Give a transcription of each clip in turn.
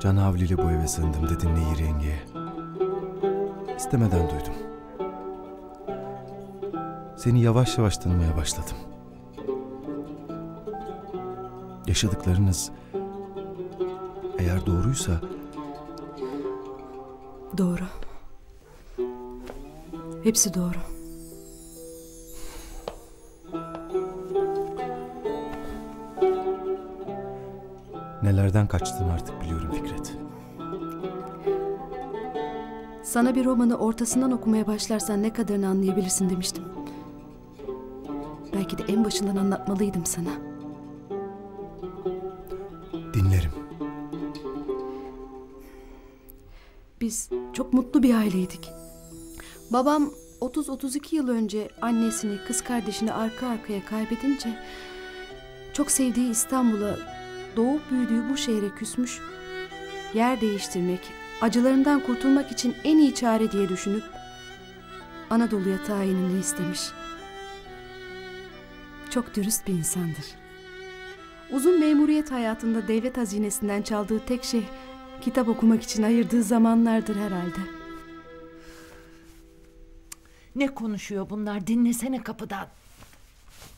Can havliyle bu eve sığındım dedin Nehir yengeye. İstemeden duydum. Seni yavaş yavaş tanımaya başladım. Yaşadıklarınız eğer doğruysa Doğru. Hepsi doğru. nelerden kaçtın artık biliyorum Sana bir romanı ortasından okumaya başlarsan ne kadarını anlayabilirsin demiştim. Belki de en başından anlatmalıydım sana. Dinlerim. Biz çok mutlu bir aileydik. Babam 30-32 yıl önce annesini, kız kardeşini arka arkaya kaybedince çok sevdiği İstanbul'a, doğup büyüdüğü bu şehre küsmüş, yer değiştirmek, acılarından kurtulmak için en iyi çare diye düşünüp Anadolu'ya tayinini istemiş. Çok dürüst bir insandır. Uzun memuriyet hayatında devlet hazinesinden çaldığı tek şey kitap okumak için ayırdığı zamanlardır herhalde. Ne konuşuyor bunlar? Dinlesene kapıdan.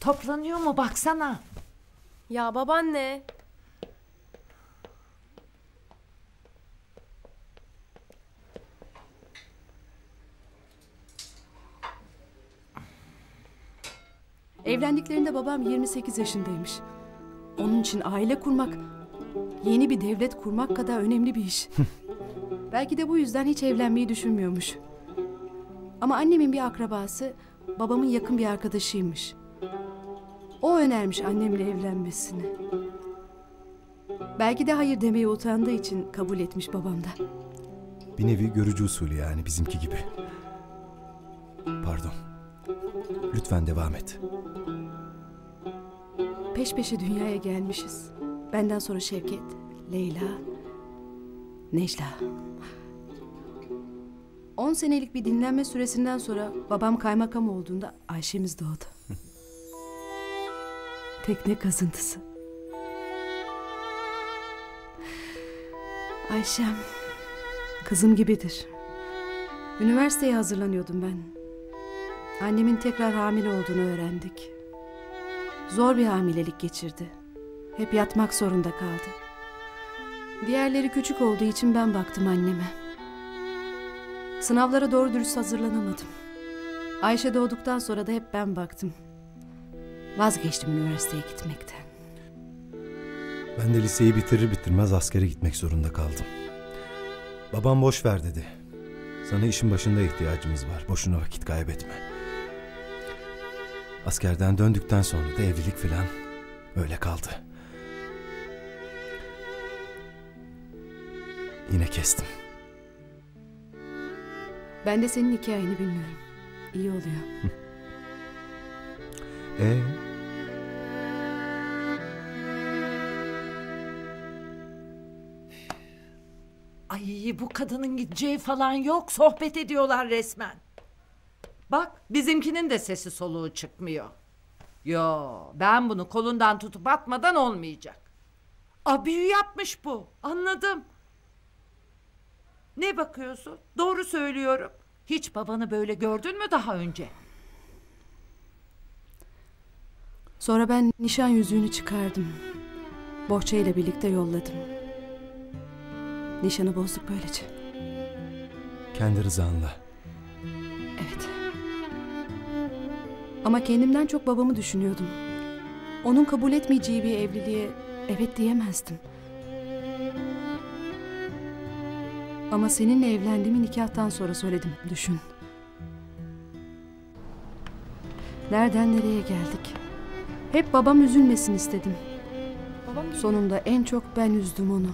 Toplanıyor mu baksana. Ya babaanne. Evlendiklerinde babam 28 yaşındaymış. Onun için aile kurmak, yeni bir devlet kurmak kadar önemli bir iş. Belki de bu yüzden hiç evlenmeyi düşünmüyormuş. Ama annemin bir akrabası babamın yakın bir arkadaşıymış. O önermiş annemle evlenmesini. Belki de hayır demeye utandığı için kabul etmiş babam da. Bir nevi görücü usulü yani bizimki gibi. Pardon. Lütfen devam et. Peş peşe dünyaya gelmişiz. Benden sonra Şevket, Leyla, Necla. 10 senelik bir dinlenme süresinden sonra babam kaymakam olduğunda Ayşe'miz doğdu. Tekne kazıntısı. Ayşem kızım gibidir. Üniversiteye hazırlanıyordum ben. Annemin tekrar hamile olduğunu öğrendik. Zor bir hamilelik geçirdi. Hep yatmak zorunda kaldı. Diğerleri küçük olduğu için ben baktım anneme. Sınavlara doğru dürüst hazırlanamadım. Ayşe doğduktan sonra da hep ben baktım. Vazgeçtim üniversiteye gitmekten. Ben de liseyi bitirir bitirmez askere gitmek zorunda kaldım. Babam boş ver dedi. Sana işin başında ihtiyacımız var. Boşuna vakit kaybetme. Askerden döndükten sonra da evlilik falan öyle kaldı. Yine kestim. Ben de senin hikayeni bilmiyorum. İyi oluyor. E Ay bu kadının gideceği falan yok. Sohbet ediyorlar resmen. Bak bizimkinin de sesi soluğu çıkmıyor. Yo ben bunu kolundan tutup atmadan olmayacak. A büyü yapmış bu. Anladım. Ne bakıyorsun? Doğru söylüyorum. Hiç babanı böyle gördün mü daha önce? Sonra ben nişan yüzüğünü çıkardım. Bohça ile birlikte yolladım. Nişanı bozduk böylece. kendi rızanla. Ama kendimden çok babamı düşünüyordum. Onun kabul etmeyeceği bir evliliğe evet diyemezdim. Ama seninle evlendiğimi nikahtan sonra söyledim, düşün. Nereden nereye geldik? Hep babam üzülmesin istedim. Sonunda en çok ben üzdüm onu.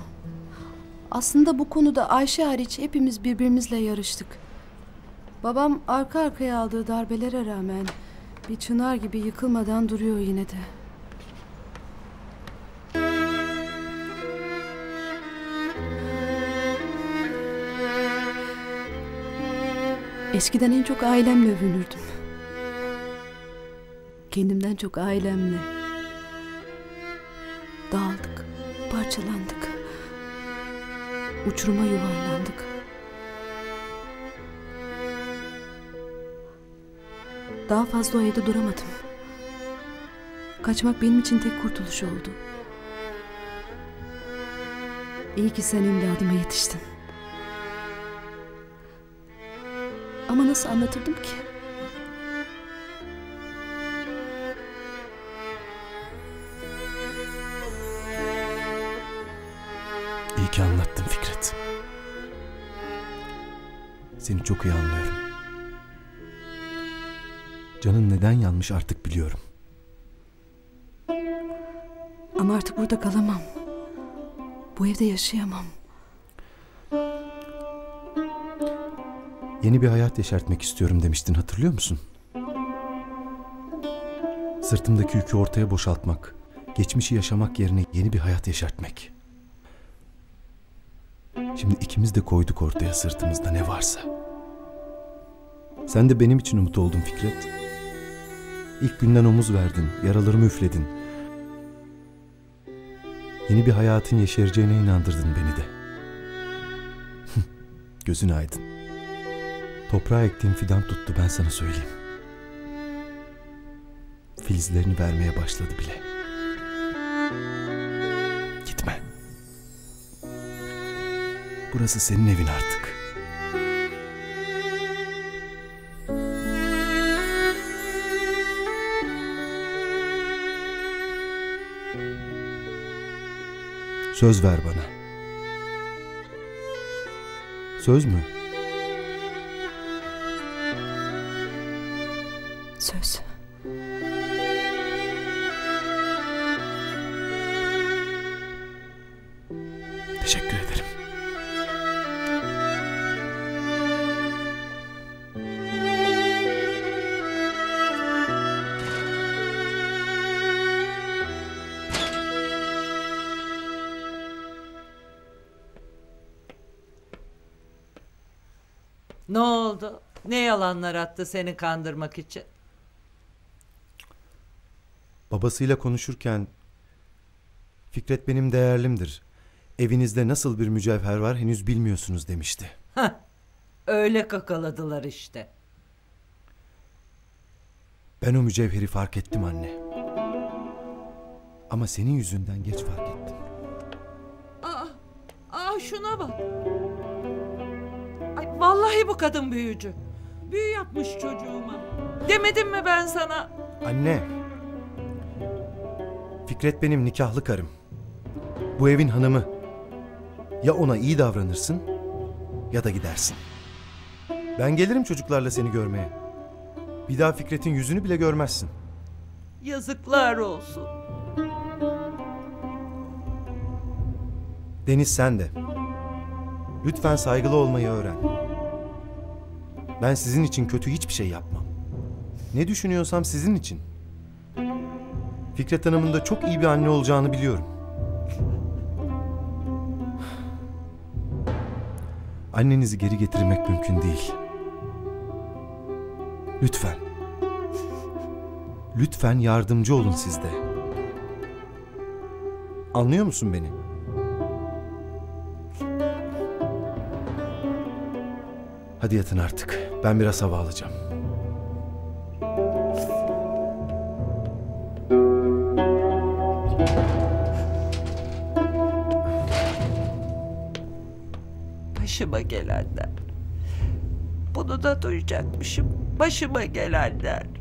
Aslında bu konuda Ayşe hariç hepimiz birbirimizle yarıştık. Babam arka arkaya aldığı darbelere rağmen bir çınar gibi yıkılmadan duruyor yine de. Eskiden en çok ailemle övünürdüm. Kendimden çok ailemle. Dağıldık, parçalandık. uçuruma yuvarlandık. Daha fazla o evde duramadım. Kaçmak benim için tek kurtuluş oldu. İyi ki sen imdadıma yetiştin. Ama nasıl anlatırdım ki? İyi ki anlattın Fikret. Seni çok iyi anlıyorum. Canın neden yanmış artık biliyorum. Ama artık burada kalamam. Bu evde yaşayamam. Yeni bir hayat yeşertmek istiyorum demiştin hatırlıyor musun? Sırtımdaki yükü ortaya boşaltmak, geçmişi yaşamak yerine yeni bir hayat yeşertmek. Şimdi ikimiz de koyduk ortaya sırtımızda ne varsa. Sen de benim için umut oldun Fikret. İlk günden omuz verdin, yaralarımı üfledin. Yeni bir hayatın yeşereceğine inandırdın beni de. Gözün aydın. Toprağa ektiğim fidan tuttu ben sana söyleyeyim. Filizlerini vermeye başladı bile. Gitme. Burası senin evin artık. Söz ver bana. Söz mü? Söz. Ne oldu? Ne yalanlar attı seni kandırmak için? Babasıyla konuşurken Fikret benim değerlimdir. Evinizde nasıl bir mücevher var henüz bilmiyorsunuz demişti. Hah, öyle kakaladılar işte. Ben o mücevheri fark ettim anne. Ama senin yüzünden geç fark ettim. Aa, aa şuna bak. Vallahi bu kadın büyücü. Büyü yapmış çocuğuma. Demedim mi ben sana? Anne. Fikret benim nikahlı karım. Bu evin hanımı. Ya ona iyi davranırsın ya da gidersin. Ben gelirim çocuklarla seni görmeye. Bir daha Fikret'in yüzünü bile görmezsin. Yazıklar olsun. Deniz sen de. Lütfen saygılı olmayı öğren. Ben sizin için kötü hiçbir şey yapmam. Ne düşünüyorsam sizin için. Fikret Hanım'ın da çok iyi bir anne olacağını biliyorum. Annenizi geri getirmek mümkün değil. Lütfen. Lütfen yardımcı olun siz de. Anlıyor musun beni? Hadi yatın artık. Ben biraz hava alacağım. Başıma gelenler. Bunu da duyacakmışım. Başıma gelenler.